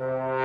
Bye.